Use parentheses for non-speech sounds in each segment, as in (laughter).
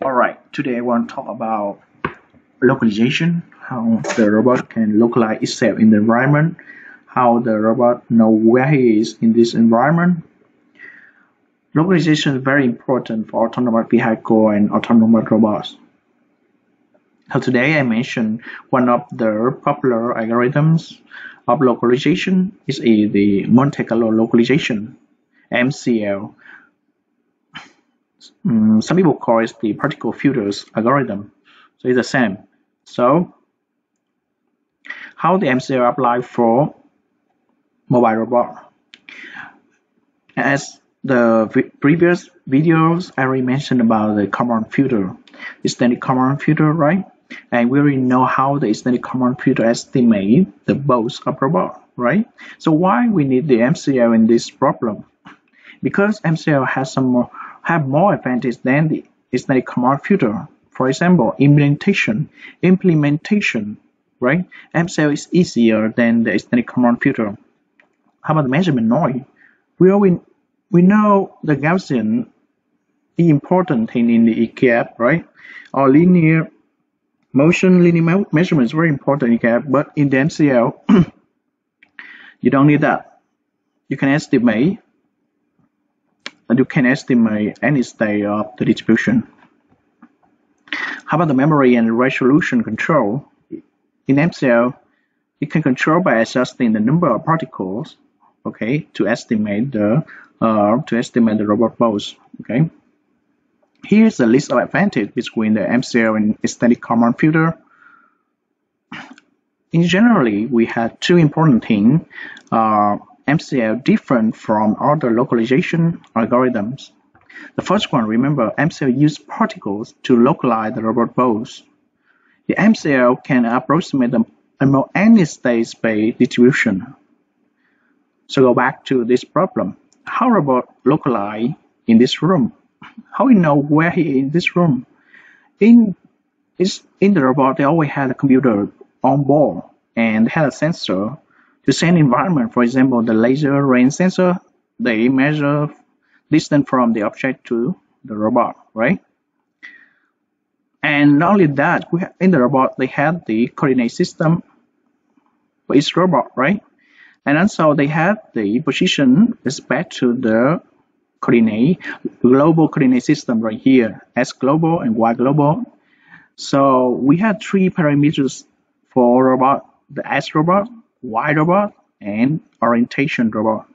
Alright, today I want to talk about localization, how the robot can localize itself in the environment, how the robot know where he is in this environment. Localization is very important for autonomous vehicle and autonomous robots. So today I mentioned one of the popular algorithms of localization is the Monte Carlo localization, MCL. Um, some people call it the particle filters algorithm. So it's the same. So how the MCL apply for mobile robot? As the previous videos, I already mentioned about the Kalman filter, extended Kalman filter, right? And we already know how the extended Kalman filter estimate the both of robot, right? So why we need the MCL in this problem? Because MCL has some more have more advantage than the extended Kalman filter. For example, implementation, implementation, right? MCL is easier than the extended Kalman filter. How about the measurement noise? We we know the Gaussian the important thing in the EKF, right? Or linear motion linear measurement is very important in EKF, but in the MCL, (clears throat) you don't need that. You can estimate you can estimate any state of the distribution. How about the memory and resolution control? In MCL, you can control by adjusting the number of particles, okay, to estimate the uh, to estimate the robot pose, okay. Here's a list of advantages between the MCL and Kalman filter. In generally, we have two important things. Uh, MCL different from other localization algorithms. The first one, remember, MCL uses particles to localize the robot pose. The MCL can approximate the any state space distribution. So go back to this problem. How robot localize in this room? How we know where he is in this room? In is in the robot, they always had a computer on board and had a sensor the same environment, for example, the laser range sensor, they measure distance from the object to the robot, right? And not only that, we in the robot, they have the coordinate system for each robot, right? And also they have the position respect to the coordinate, global coordinate system right here, S global and Y global. So we have three parameters for robot, the S robot, Y robot and orientation robot.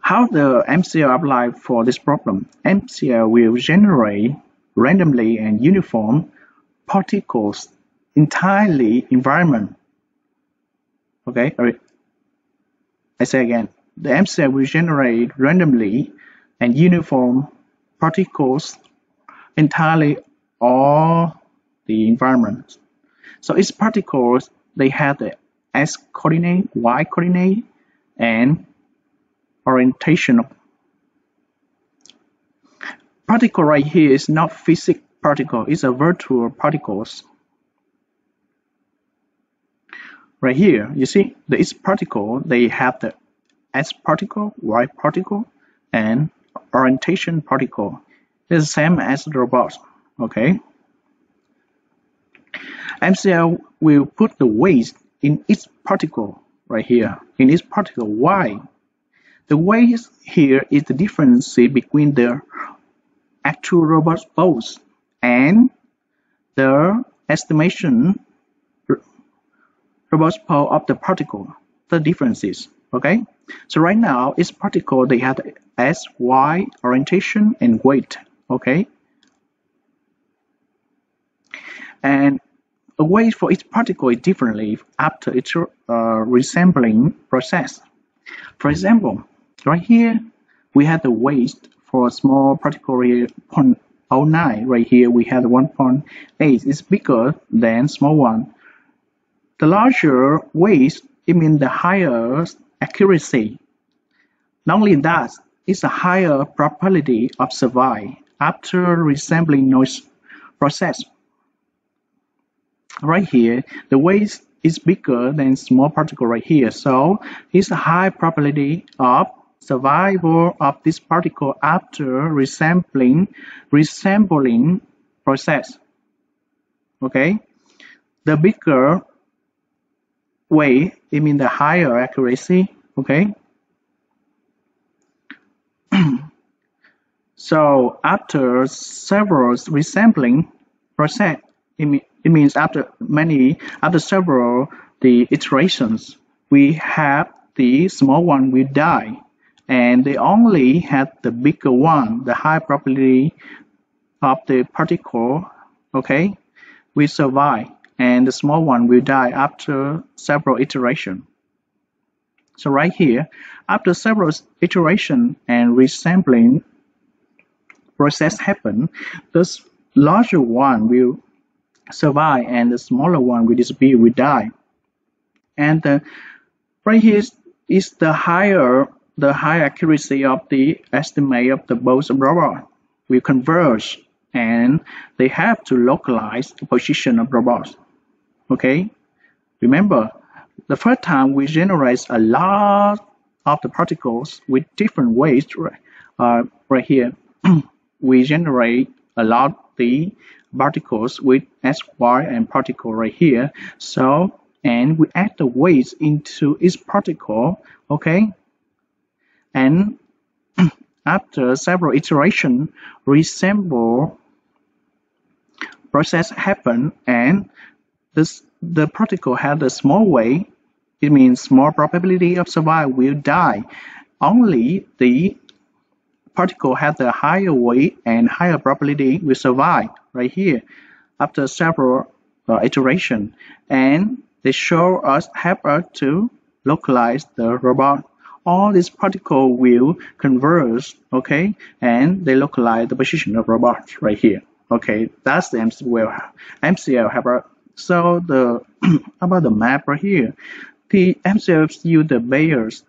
How the MCL apply for this problem? MCL will generate randomly and uniform particles entirely environment. Okay, I say again, the MCL will generate randomly and uniform particles entirely all the environment. So its particles they have the x coordinate, y coordinate, and orientation. Particle right here is not physical particle, it's a virtual particles. Right here, you see, the X particle, they have the S particle, Y particle, and orientation particle. It's the same as the robot, okay? MCL will put the weight in each particle right here, in each particle. Why? The weight here is the difference between the actual robot pose and the estimation robot pose of the particle, the differences, okay? So right now, each particle, they have S, Y, orientation, and weight, okay? And a weight for each particle is differently after its uh, resampling process. For example, right here, we have the weight for a small particle 0.09. Right here, we have 1.8. It's bigger than small one. The larger weight, it means the higher accuracy. Not only that, it's a higher probability of survive after resembling noise process right here, the weight is bigger than small particle right here. So it's a high probability of survival of this particle after resampling resembling process. Okay, the bigger weight, it means the higher accuracy. Okay. (clears throat) so after several resampling process, it, mean, it means after many, after several the iterations, we have the small one will die and they only had the bigger one, the high probability of the particle, okay, will survive and the small one will die after several iterations. So right here, after several iterations and resampling process happen, this larger one will survive and the smaller one will disappear, will die. And uh, right here is, is the higher the high accuracy of the estimate of the both robots will converge and they have to localize the position of robots. Okay, remember the first time we generate a lot of the particles with different weights uh, right here (clears throat) we generate a lot the particles with sy and particle right here. So and we add the weights into each particle okay? And (clears throat) after several iterations resemble process happen and this the particle has a small weight it means small probability of survival will die. Only the particle has a higher weight and higher probability will survive right here after several uh, iterations and they show us help us to localize the robot all these particles will converge, okay, and they localize the position of robot right here. Okay, that's the MCL. MCL have so the (clears throat) about the map right here, the MCL use the Bayes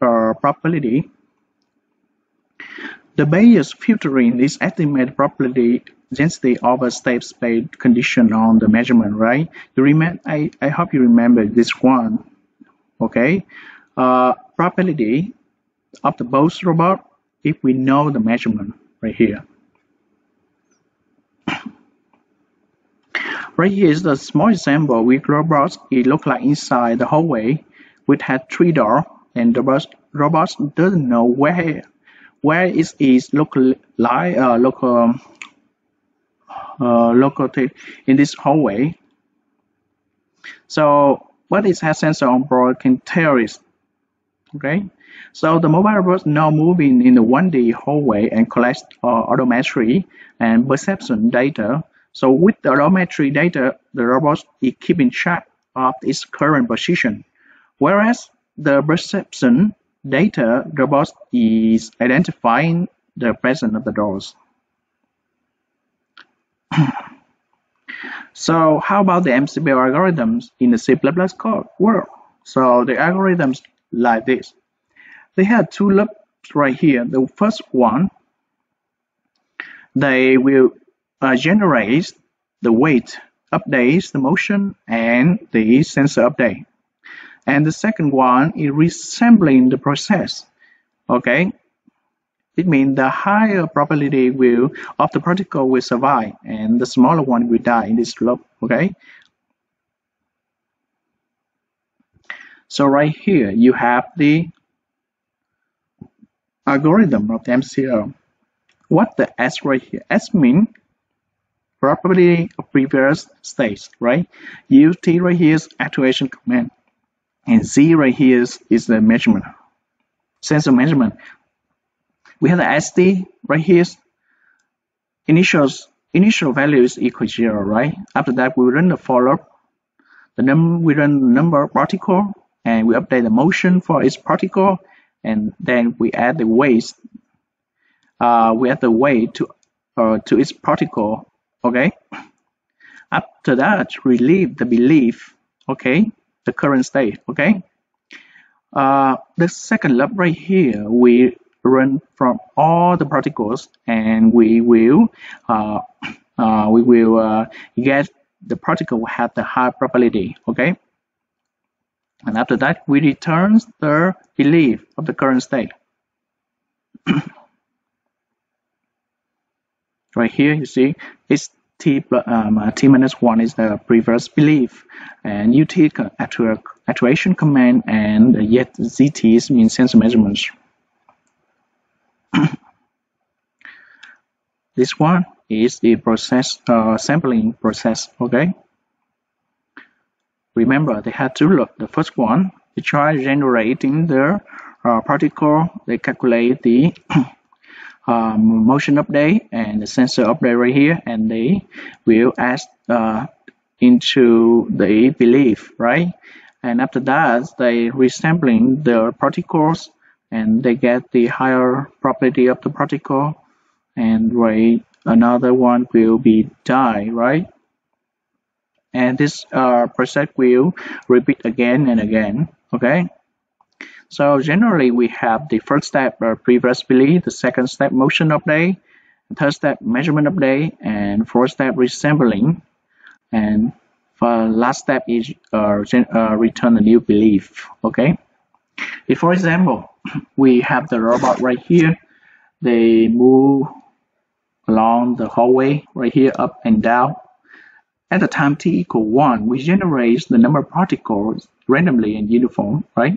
uh, probability. The Bayes filtering is estimated probability density of a state space condition on the measurement, right? You remember? I, I hope you remember this one. Okay, uh, probability of the both robot if we know the measurement right here. right here is the small example with robots. It looks like inside the hallway which had three doors and the robot robots doesn't know where where it is local uh, local uh, located in this hallway. So what is has sensor on board can tell us Okay, so the mobile robot now moving in the 1D hallway and collects uh, odometry and perception data. So with the odometry data, the robot is keeping track of its current position, whereas the perception data, the robot is identifying the presence of the doors. (clears throat) so how about the MCP algorithms in the C++ code world? So the algorithms like this. They have two loops right here. The first one, they will uh, generate the weight, updates the motion, and the sensor update. And the second one is resembling the process. Okay, it means the higher probability will of the particle will survive, and the smaller one will die in this loop. Okay, So right here you have the algorithm of the MCL. What the S right here? S means probability of previous states, right? UT right here is actuation command. And Z right here is, is the measurement, sensor measurement. We have the SD right here. Initial, initial value is equal to zero, right? After that, we run the for loop. The num we run the number particle and we update the motion for each particle and then we add the weight uh, we add the weight to uh, to each particle okay after that we leave the belief okay the current state okay uh, the second loop right here we run from all the particles and we will uh, (coughs) uh, we will uh, get the particle have the high probability okay and after that, we return the belief of the current state. (coughs) right here you see it's t um, uh, t minus 1 is the previous belief. And ut actuation command and yet zt means sensor measurements. (coughs) This one is the process uh, sampling process okay? Remember they had to look the first one they try generating the uh, particle they calculate the um, motion update and the sensor update right here and they will add uh, into the belief right? And after that they resampling the particles and they get the higher property of the particle and right another one will be die right? And this uh, process will repeat again and again okay so generally we have the first step uh, belief, the second step motion update third step measurement update and fourth step resampling and for last step is uh, uh, return a new belief okay? If for example (clears throat) we have the robot right here they move along the hallway right here up and down. At the time t equal 1 we generate the number of particles randomly and uniform right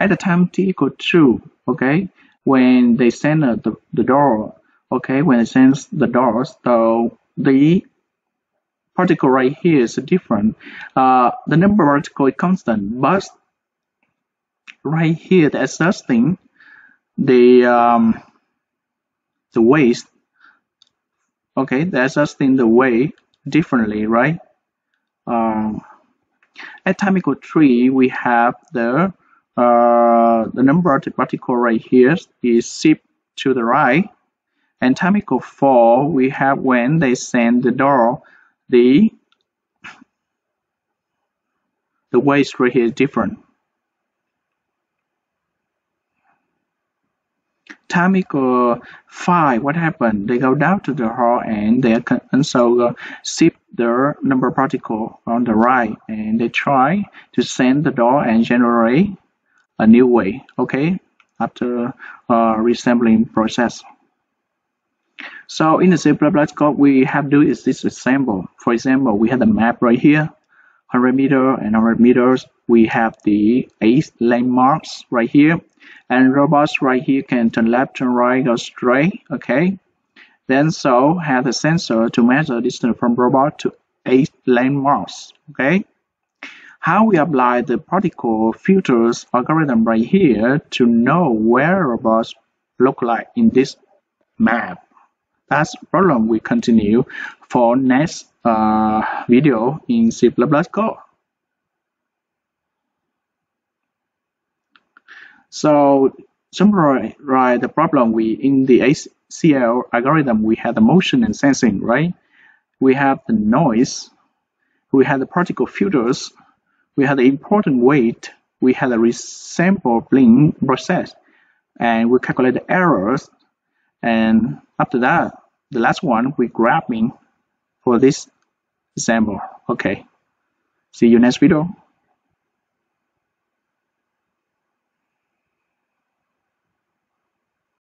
at the time t equal 2 okay? When they send the, the door okay? When it sends the doors so the particle right here is different. Uh, the number particle is constant but right here the adjusting the um, the waste okay? The adjusting the weight differently right? Um, at time equal 3 we have the the number of the particle right here is shift to the right. And time equal 4 we have when they send the door the the waste right here is different. Time equal 5 what happened? They go down to the hall and they can also uh, shift the number particle on the right. And they try to send the door and generate a new way okay after uh, process. So in the C++ code we have do is this example for example we have the map right here 100 meter and 100 meters. We have the eight landmarks right here and robots right here can turn left turn right go straight okay? Then so have a sensor to measure distance from robot to eight landmarks okay how we apply the particle filters algorithm right here to know where robots look like in this map. That's problem we continue for next uh, video in C++ code. So summarize the problem we in the ACL algorithm we have the motion and sensing, right? We have the noise, we have the particle filters, we had the important weight, we had a resampling process, and we calculate the errors. And after that, the last one, we grabbing for this example. Okay, see you next video.